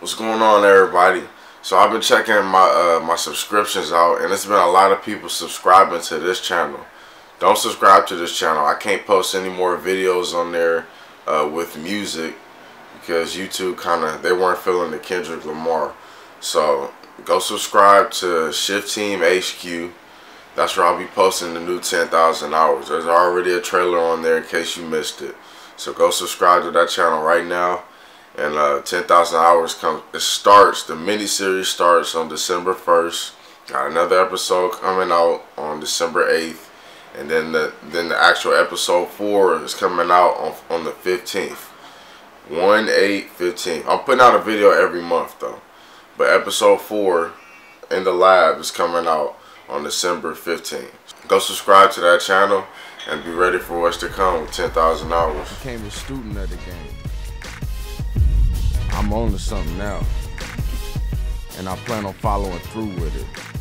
What's going on, everybody? So I've been checking my uh, my subscriptions out, and it's been a lot of people subscribing to this channel. Don't subscribe to this channel. I can't post any more videos on there uh, with music because YouTube kind of they weren't feeling the Kendrick Lamar. So go subscribe to ShiftTeamHQ. That's where I'll be posting the new 10,000 hours. There's already a trailer on there in case you missed it. So go subscribe to that channel right now. And uh, 10,000 hours comes. It starts. The mini series starts on December 1st. Got another episode coming out on December 8th, and then the then the actual episode four is coming out on on the 15th. 1 8 15. I'm putting out a video every month though. But episode 4 in the lab is coming out on December 15th. Go subscribe to that channel and be ready for what's to come with 10,000 hours. I became a student of the game. I'm on to something now. And I plan on following through with it.